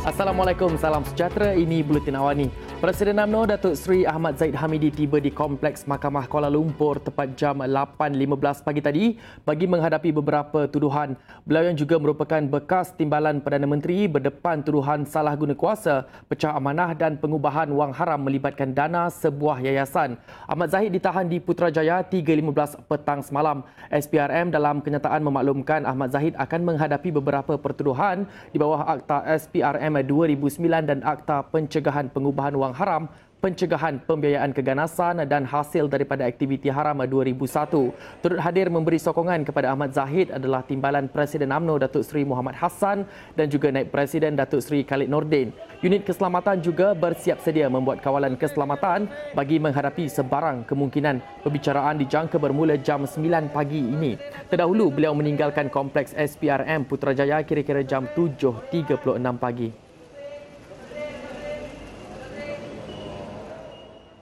Assalamualaikum, salam sejahtera. Ini Buletin Awani. Presiden UMNO Datuk Seri Ahmad Zaid Hamidi tiba di Kompleks Mahkamah Kuala Lumpur tepat jam 8.15 pagi tadi bagi menghadapi beberapa tuduhan. Beliau yang juga merupakan bekas timbalan Perdana Menteri berdepan tuduhan salah guna kuasa, pecah amanah dan pengubahan wang haram melibatkan dana sebuah yayasan. Ahmad Zahid ditahan di Putrajaya 3.15 petang semalam. SPRM dalam kenyataan memaklumkan Ahmad Zahid akan menghadapi beberapa pertuduhan di bawah Akta SPRM 2009 dan Akta Pencegahan Pengubahan Wang Haram pencegahan pembiayaan keganasan dan hasil daripada aktiviti haram 2001. Turut hadir memberi sokongan kepada Ahmad Zahid adalah Timbalan Presiden AMNO Datuk Seri Muhammad Hassan dan juga Naib Presiden Datuk Seri Khalid Nordin. Unit keselamatan juga bersiap sedia membuat kawalan keselamatan bagi menghadapi sebarang kemungkinan. Pembicaraan dijangka bermula jam 9 pagi ini. Terdahulu beliau meninggalkan kompleks SPRM Putrajaya kira-kira jam 7.36 pagi.